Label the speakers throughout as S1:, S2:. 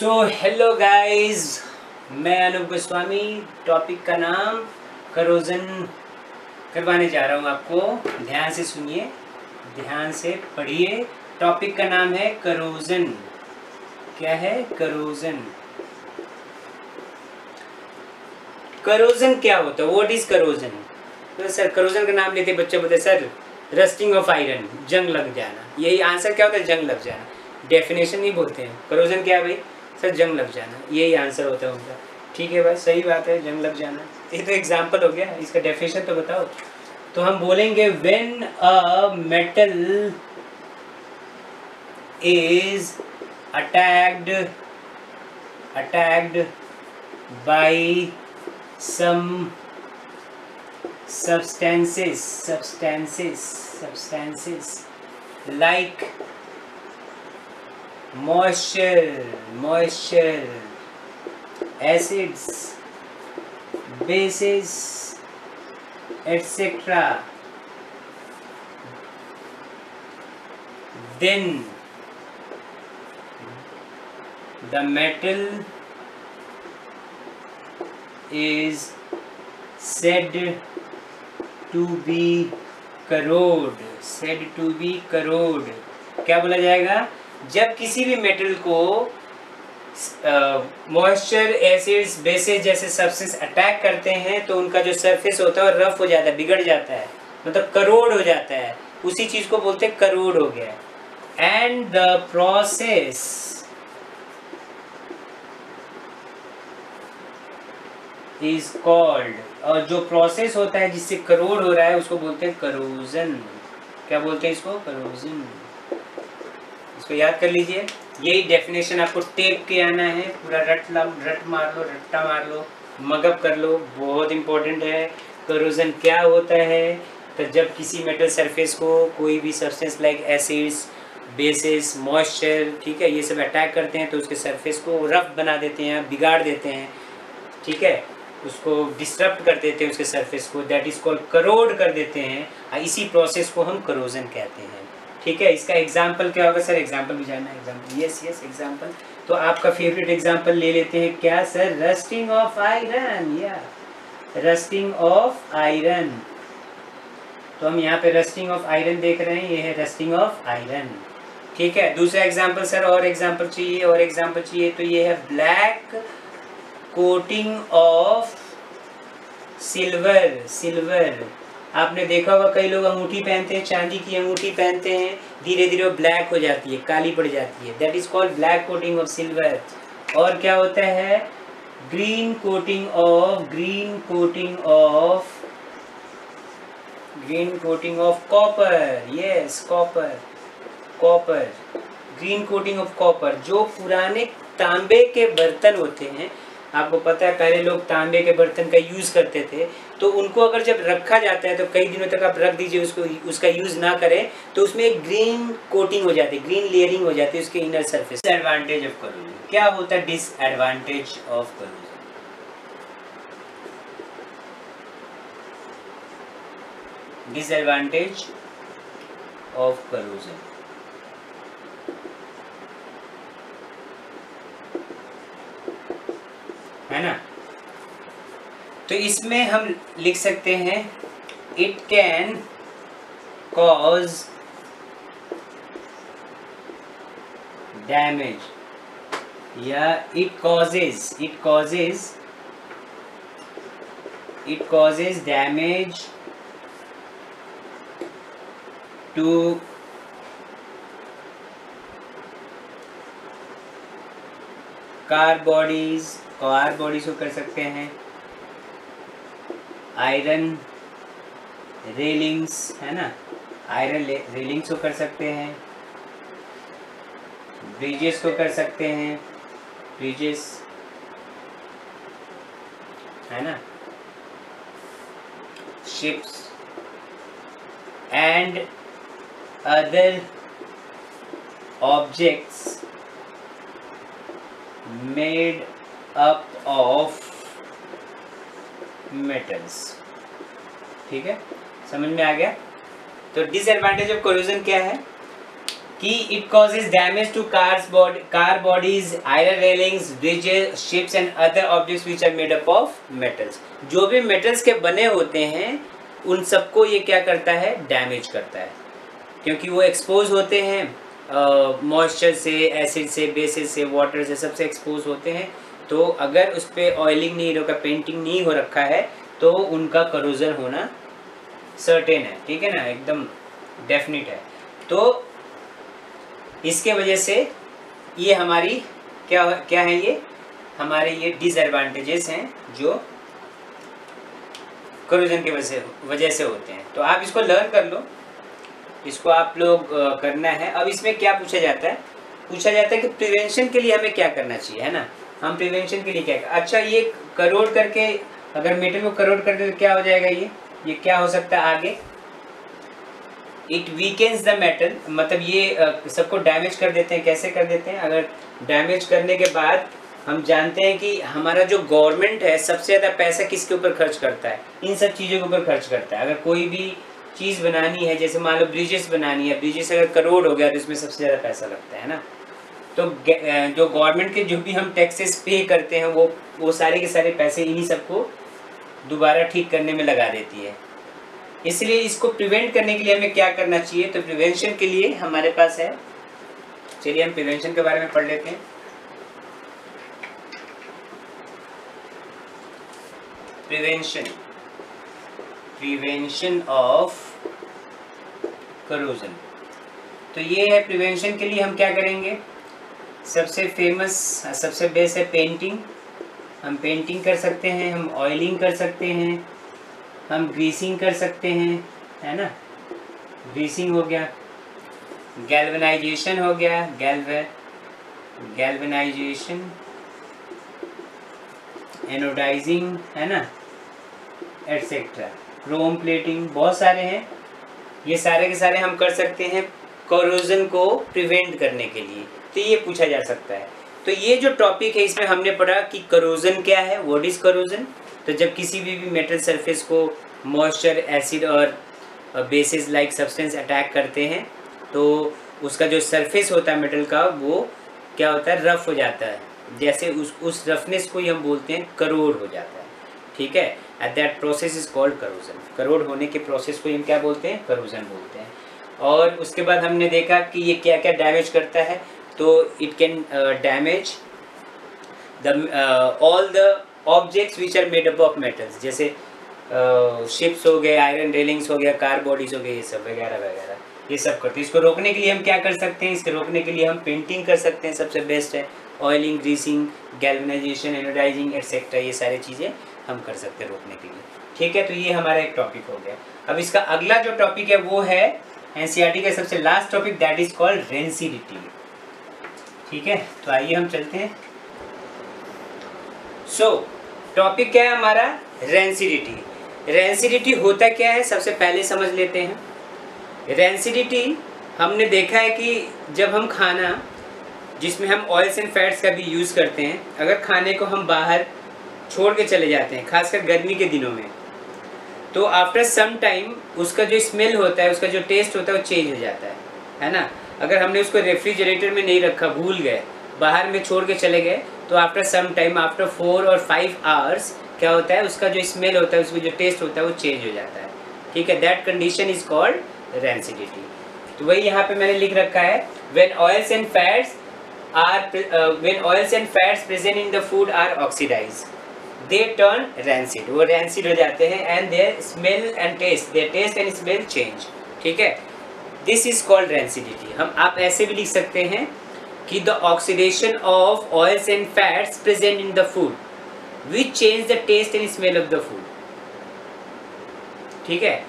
S1: सो hello guys मैं Anoop Goswami topic का नाम करोजन करवाने जा रहा हूँ आपको। ध्यान से सुनिए, ध्यान से पढ़िए। टॉपिक का नाम है करोजन क्या है करोजन करोजन क्या होता है? व्हाट इज़ करोजन तो सर करोजन का नाम लेते बच्चे बोलते सर रस्टिंग ऑफ़ आयरन जंग लग जाना। यही आंसर क्या होता है? जंग लग जाना। डेफिनेशन नहीं बोलते हैं। करोजन क्या है भाई? सर जंग लग जाना। यही आंसर होता है उनका। ठीक है भाई, सही बात है, जंग लग जाना। ये तो एग्ज़ाम्पल हो गया। इसका डेफिनेशन तो बताओ। तो हम बोलेंगे when a metal is attacked attacked by some substances substances substances like moisture moisture acids bases etcetera then the metal is said to be corrode said to be corrode क्या बोला जाएगा? जब किसी भी मेटल को मॉइस्चर एसिड्स बेसिस जैसे substance attack करते हैं तो उनका जो सरफेस होता है रफ हो जाता है, बिगड़ जाता है। मतलब करोड़ हो जाता है। उसी चीज़ को बोलते हैं करोड़ हो गया। And the process is called और जो प्रोसेस होता है जिससे करोड़ हो रहा है, उसको बोलते हैं करोजन क्या बोलते हैं इसको? करोजन इसको याद कर लीजिए। यही डेफिनेशन आपको टेप के आना है। पूरा रट ला, रट मार लो, रट्टा मार लो मगअप कर लो। बहुत इंपॉर्टेंट है। करोजन क्या होता है? तो जब किसी मेटल सरफेस को कोई भी substance like acids bases moisture ठीक है, ये सब अटैक करते हैं तो उसके सरफेस को रफ बना देते हैं, बिगाड़ देते हैं। ठीक है? उसको डिस्टर्ब कर देते हैं उसके सरफेस को। दैट इज़ कॉल्ड करोड कर देते हैं। इसी प्रोसेस को हम करोजन कहते हैं। ठीक है? इसका एग्ज़ाम्पल क्या होगा सर? एग्ज़ाम्पल भी जानना एग्ज़ाम्पल यस यस एग्ज़ाम्पल तो आपका फेवरेट एग्ज़ाम्पल ले लेते हैं। क्या सर? रस्टिंग ऑफ़ आयरन या रस्टिंग ऑफ़ आयरन तो हम यहाँ पे रस्टिंग ऑफ़ आयरन देख रहे हैं। ये है रस्टिंग ऑफ़ आयरन ठीक है? दूसरा एग्ज़ाम्पल सर, और एग्ज़ाम्पल चाहिए, और एग्ज़ाम्पल चाहिए। तो ये है black coating of silver silver आपने देखा होगा कई लोग अंगूठी पहनते हैं, चांदी की अंगूठी पहनते हैं धीरे धीरे वो ब्लैक हो जाती है, काली पड़ जाती है। That is called black coating of silver और क्या होता है? Green coating of green coating of green coating of copper yes copper copper green coating of copper जो पुराने तांबे के बर्तन होते हैं, आपको पता है, पहले लोग तांबे के बर्तन का यूज़ करते थे। तो उनको अगर जब रखा जाता है तो कई दिनों तक आप रख दीजिए, उसको उसका यूज़ ना करें तो उसमें एक ग्रीन कोटिंग हो जाती है ग्रीन लेयरिंग हो जाती है उसके inner surface advantage of corrosion क्या होता है disadvantage of corrosion disadvantage of corrosion है ना? तो इसमें हम लिख सकते हैं इट कैन कॉज डैमेज या it causes it causes it causes damage to car bodies car bodies को कर सकते हैं। आयरन रेलिंग्स है ना? आयरन रेलिंग्स को कर सकते हैं ब्रिजेस को कर सकते हैं ब्रिजेस है ना? Ships and other objects made up of metals ठीक है? समझ में आ गया? तो डिसएडवांटेज ऑफ़ कोरोजन क्या है? कि it causes damage to cars body car bodies iron railings bridges ships and other objects which are made up of metals जो भी मेटल्स के बने होते हैं उन सबको ये क्या करता है? डैमेज करता है। क्योंकि वो एक्सपोज होते हैं मॉइस्चर uh, से एसिड से बेसिस से वाटर से सबसे एक्सपोज होते हैं। तो अगर उस पर ऑयलिंग नहीं रखा पेंटिंग नहीं हो रखा है तो उनका करोजन होना सर्टेन है, ठीक है ना? एकदम डेफिनेट है। तो इसके वजह से ये हमारी क्या क्या है ये? हमारे ये डिसएडवांटेजेस हैं जो करोजन के वजह वजह से होते हैं। तो आप इसको लर्न कर लो। इसको आप लोग करना है। अब इसमें क्या पूछा जाता है? पूछा जाता है कि प्रिवेंशन के लिए हमें क्या करना चाहिए, है ना? हम प्रिवेंशन के लिए क्या अच्छा ये करोड़ करके, अगर मेटल को करोड़ कर दे तो क्या हो जाएगा ये? ये क्या हो सकता है आगे? इट वीकेंस द मेटल मतलब ये सबको डैमेज कर देते हैं। कैसे कर देते हैं? अगर डैमेज करने के बाद हम जानते हैं कि हमारा जो गवर्नमेंट है, सबसे ज़्यादा पैसा किसके ऊपर खर्च करता है? इन सब चीज़ों के ऊपर खर्च करता है। अगर कोई भी चीज़ बनानी है, जैसे मान लो ब्रिजेस बनानी है ब्रिजेस अगर करोड़ हो गया तो इसमें सबसे ज़्यादा पैसा लगता है ना? तो जो गवर्नमेंट के जो भी हम टैक्सेस पे करते हैं, वो वो सारे के सारे पैसे इन्हीं सबको दोबारा ठीक करने में लगा देती है। इसलिए इसको प्रिवेंट करने के लिए हमें क्या करना चाहिए? तो प्रिवेंशन के लिए हमारे पास है, चलिए हम प्रिवेंशन के बारे में पढ़ लेते हैं। प्रिवेंशन प्रिवेंशन ऑफ़ करोजन तो ये है प्रिवेंशन के लिए हम क्या करेंगे? सबसे फ़ेमस सबसे बेस्ट है पेंटिंग हम पेंटिंग कर सकते हैं, हम ऑयलिंग कर सकते हैं, हम ग्रीसिंग कर सकते हैं, है ना? ग्रीसिंग हो गया गैल्वनाइजेशन हो गया गैल्व गैल्वनाइजेशन एनोडाइजिंग है ना? एटसेट्रा क्रोम प्लेटिंग बहुत सारे हैं. ये सारे के सारे हम कर सकते हैं कोरोजन को प्रिवेंट करने के लिए. तो ये पूछा जा सकता है। तो ये जो टॉपिक है इसमें हमने पढ़ा कि करोजन क्या है व्हाट इज़ करोजन तो जब किसी भी, भी मेटल सरफेस को मॉइस्चर एसिड और बेसिस लाइक सब्सटेंस अटैक करते हैं तो उसका जो सरफेस होता है मेटल का वो क्या होता है रफ हो जाता है। जैसे उस उस रफनेस को ही हम बोलते हैं करोड़ हो जाता है। ठीक है? At that process is called corrosion corrode होने के प्रोसेस को हम क्या बोलते हैं करोजन बोलते हैं। और उसके बाद हमने देखा कि ये क्या क्या डैमेज करता है। तो it can damage the all the objects which are made up of metals जैसे शिप्स uh, हो गए आयरन रेलिंग्स हो गया कार बॉडीज हो गए ये सब वगैरह वगैरह। ये सब करते हैं। इसको रोकने के लिए हम क्या कर सकते हैं? इसको रोकने के लिए हम पेंटिंग कर सकते हैं। सबसे बेस्ट है oiling greasing galvanization anodizing etcetera ये सारी चीज़ें हम कर सकते हैं रोकने के लिए। ठीक है? तो ये हमारा एक टॉपिक हो गया। अब इसका अगला जो टॉपिक है वो है एनसीईआरटी का सबसे last topic that is called rancidity ठीक है? तो आइए हम चलते हैं। सो so, टॉपिक क्या है हमारा? रेंसिडिटी रेंसिडिटी होता क्या है? सबसे पहले समझ लेते हैं। रेंसिडिटी हमने देखा है कि जब हम खाना जिसमें हम ऑयल्स एंड फैट्स का भी यूज़ करते हैं अगर खाने को हम बाहर छोड़ के चले जाते हैं खासकर गर्मी के दिनों में तो आफ्टर सम टाइम उसका जो स्मेल होता है उसका जो टेस्ट होता है वो चेंज हो जाता है। है ना? अगर हमने उसको रेफ्रिजरेटर में नहीं रखा, भूल गए, बाहर में छोड़ के चले गए तो after some time after four और फाइव आवर्स क्या होता है, उसका जो स्मेल होता है उसका जो टेस्ट होता है, वो चेंज हो जाता है। ठीक है? That condition is called rancidity तो वही यहाँ पे मैंने लिख रखा है when oils and fats are when oils and fats present in the food are oxidize they turn rancid वो रैंसिड हो जाते हैं and their smell and taste their taste and smell change ठीक है? दिस इज़ कॉल्ड रेंसिडिटी हम आप ऐसे भी लिख सकते हैं कि the oxidation of oils and fats present in the food which change the taste and smell of the food ठीक है?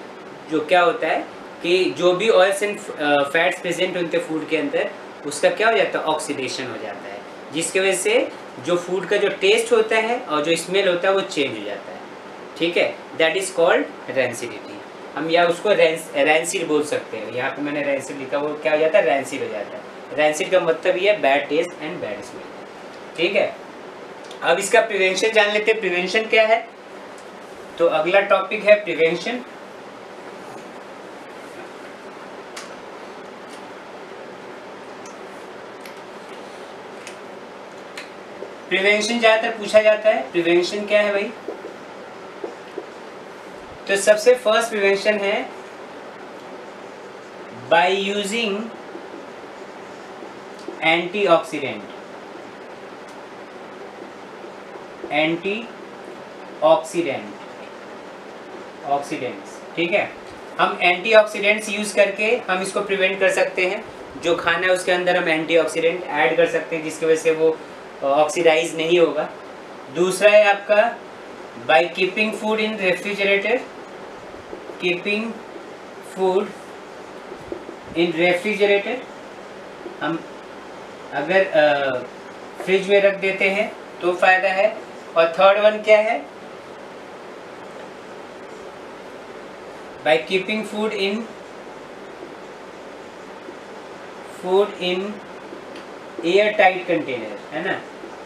S1: जो क्या होता है कि जो भी ऑयल्स एंड फैट्स प्रेजेंट होते हैं फ़ूड के अंदर, उसका क्या हो जाता है? ऑक्सीडेशन हो जाता है। जिसकी वजह से जो फ़ूड का जो टेस्ट होता है और जो स्मेल होता है, वो चेंज हो जाता है। ठीक है? दैट इज़ कॉल्ड रेंसिडिटी हम या उसको रेंस रेंसिल बोल सकते हैं। यहाँ पे मैंने रेंसिल लिखा, वो क्या हो जाता है? रेंसिल हो जाता है। रेंसिल का मतलब ये है bad taste and bad smell ठीक है? अब इसका प्रिवेंशन जान लेते हैं। प्रिवेंशन क्या है? तो अगला टॉपिक है प्रिवेंशन प्रिवेंशन ज़्यादातर पूछा जाता है। प्रिवेंशन क्या है भाई? तो सबसे फ़र्स्ट प्रिवेंशन है by using antioxidant antioxidant oxidants ठीक है? हम एंटीऑक्सीडेंट्स यूज़ करके हम इसको प्रिवेंट कर सकते हैं। जो खाना है उसके अंदर हम एंटीऑक्सीडेंट ऐड कर सकते हैं, जिसकी वजह से वो ऑक्सीडाइज नहीं होगा। दूसरा है आपका by keeping food in refrigerator keeping food in refrigerator हम अगर फ्रिज में रख देते हैं तो फ़ायदा है। और थर्ड वन क्या है? By keeping food in food in air tight container है ना?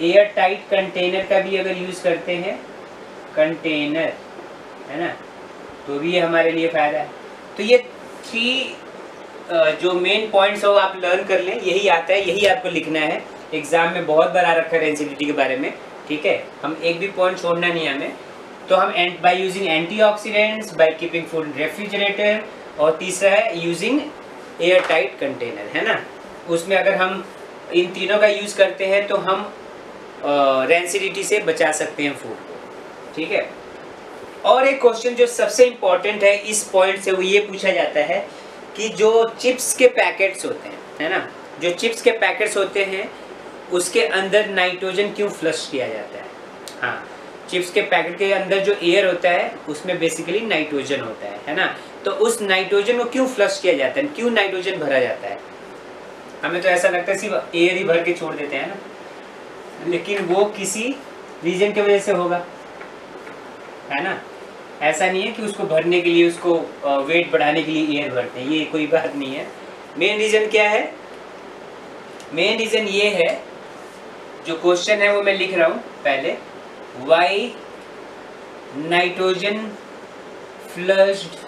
S1: एयर टाइट कंटेनर का भी अगर यूज़ करते हैं कंटेनर है ना? तो भी ये हमारे लिए फ़ायदा है। तो ये थ्री जो मेन पॉइंट्स हो आप लर्न कर लें। यही आता है, यही आपको लिखना है। एग्ज़ाम में बहुत बार आ रखा है एनसीडीटी के बारे में, ठीक है? हम एक भी पॉइंट छोड़ना नहीं हमें। तो हम by using antioxidants by keeping food refrigerator और तीसरा है यूजिंग एयर टाइट कंटेनर है ना? उसमें अगर हम इन तीनों का यूज़ करते हैं तो हम रेंसिडिटी से बचा सकते हैं फ़ूड को। ठीक है? और एक क्वेश्चन जो सबसे इम्पोर्टेंट है, इस पॉइंट से वो ये पूछा जाता है कि जो चिप्स के पैकेट्स होते हैं, है ना? जो चिप्स के पैकेट्स होते हैं, उसके अंदर नाइट्रोजन क्यों फ्लश किया जाता है? हाँ चिप्स के पैकेट के अंदर जो एयर होता है, उसमें बेसिकली नाइट्रोजन होता है है ना? तो उस नाइट्रोजन को क्यों फ्लश किया जाता है? क्यों नाइट्रोजन भरा जाता है? हमें तो ऐसा लगता है सिर्फ़ एयर ही भर के छोड़ देते हैं ना? लेकिन वो किसी रीजन की वजह से होगा। है ना? ऐसा नहीं है कि उसको भरने के लिए, उसको वेट बढ़ाने के लिए एयर भरते हैं, ये कोई बात नहीं है। मेन रीज़न क्या है? मेन रीज़न ये है, जो क्वेश्चन है वो मैं लिख रहा हूँ पहले। Why nitrogen flushed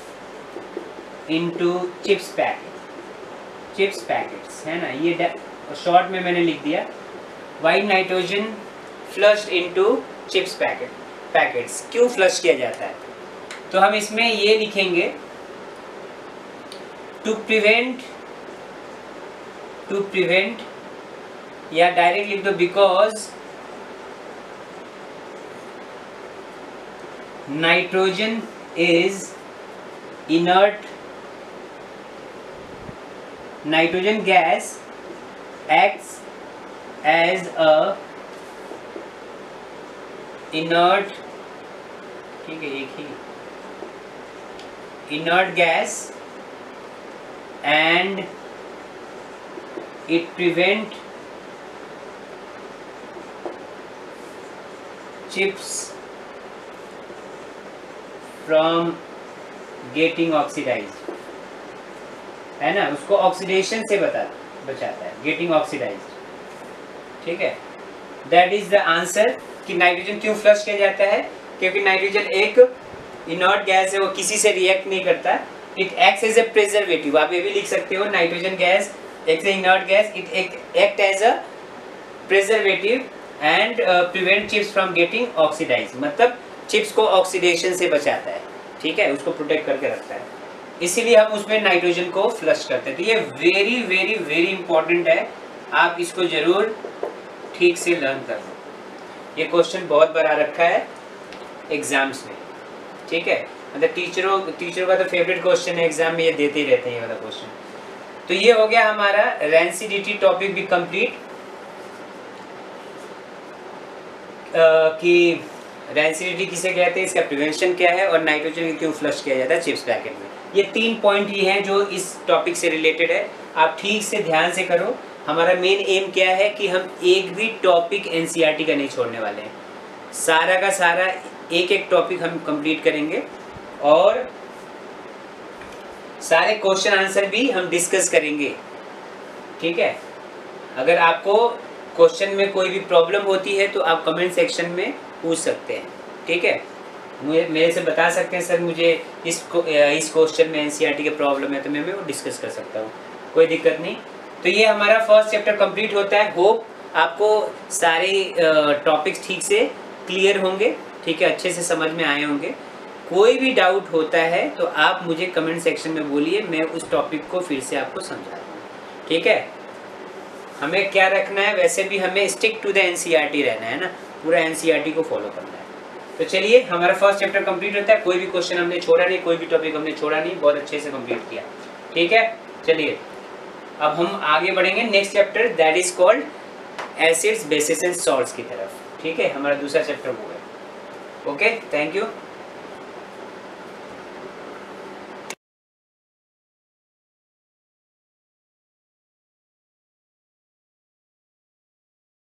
S1: into chips packet chips packets है ना? ये शॉर्ट में मैंने लिख दिया। Why nitrogen flushed into chips packet packets क्यों फ्लश किया जाता है? तो हम इसमें ये लिखेंगे टू प्रिवेंट टू प्रिवेंट या डायरेक्ट लिख दो because nitrogen is inert nitrogen gas acts as a inert ठीक है, एक ही। Inert gas and it prevent chips from getting oxidize है ना? उसको ऑक्सीडेशन से बता, बचाता है गेटिंग ऑक्सीडाइज ठीक है? दैट इज़ द आंसर कि नाइट्रोजन क्यों फ्लश किया जाता है? क्योंकि नाइट्रोजन एक इनॉट गैस है, वो किसी से रिएक्ट नहीं करता। It act as a preservative आप ये भी लिख सकते हो nitrogen gas acts a inert gas it act as a preservative and prevent chips from getting oxidize मतलब चिप्स को ऑक्सीडेशन से बचाता है। ठीक है? उसको प्रोटेक्ट करके रखता है। इसीलिए हम उसमें नाइट्रोजन को फ्लश करते हैं। तो ये वेरी वेरी वेरी इंपॉर्टेंट है। आप इसको ज़रूर ठीक से लर्न कर लो ये क्वेश्चन बहुत बड़ा रखा है एग्ज़ाम्स में। ठीक है? मतलब टीचरों टीचरों का तो फेवरेट क्वेश्चन है एग्ज़ाम में ये देते ही रहते हैं ये वाला क्वेश्चन तो ये हो गया हमारा रेंसिडिटी टॉपिक भी कंप्लीट कि रेंसिडिटी किसे कहते हैं, इसका प्रिवेंशन क्या है और नाइट्रोजन क्यों फ्लश किया जाता है चिप्स पैकेट में। ये तीन पॉइंट ही हैं जो इस टॉपिक से रिलेटेड है। आप ठीक से ध्यान से करो। हमारा मेन एम क्या है कि हम एक भी टॉपिक एनसीईआरटी का नहीं छोड़ने वाले हैं। सारा का सारा एक एक टॉपिक हम कंप्लीट करेंगे और सारे क्वेश्चन आंसर भी हम डिस्कस करेंगे। ठीक है? अगर आपको क्वेश्चन में कोई भी प्रॉब्लम होती है तो आप कमेंट सेक्शन में पूछ सकते हैं। ठीक है? मुझे, मेरे से बता सकते हैं सर मुझे इस इस क्वेश्चन में एनसीईआरटी के प्रॉब्लम है तो मैं मैं वो डिस्कस कर सकता हूँ। कोई दिक्कत नहीं। तो ये हमारा फ़र्स्ट चैप्टर कंप्लीट होता है। होप आपको सारे टॉपिक्स ठीक से क्लियर होंगे, ठीक है? अच्छे से समझ में आए होंगे। कोई भी डाउट होता है तो आप मुझे कमेंट सेक्शन में बोलिए, मैं उस टॉपिक को फिर से आपको समझा दूँ ठीक है? हमें क्या रखना है? वैसे भी हमें स्टिक टू द एन रहना है ना? पूरा एन e को फॉलो करना है। तो चलिए, हमारा फ़र्स्ट चैप्टर कंप्लीट होता है। कोई भी क्वेश्चन हमने छोड़ा नहीं, कोई भी टॉपिक हमने छोड़ा नहीं, बहुत अच्छे से कंप्लीट किया। ठीक है? चलिए। अब हम आगे बढ़ेंगे next chapter that is called acids bases and salts की तरफ़। ठीक है? हमारा दूसरा चैप्टर वो है। Okay thank you